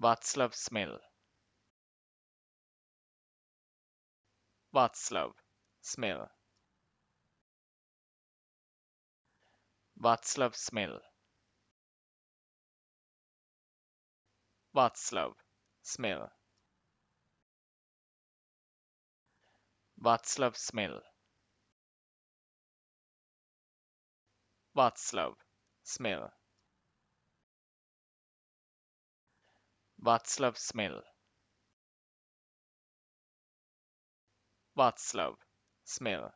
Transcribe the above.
Václav smil. Václav smil. Václav smil. Václav smil. Václav smil. Václav smil Václav smil. Václav smil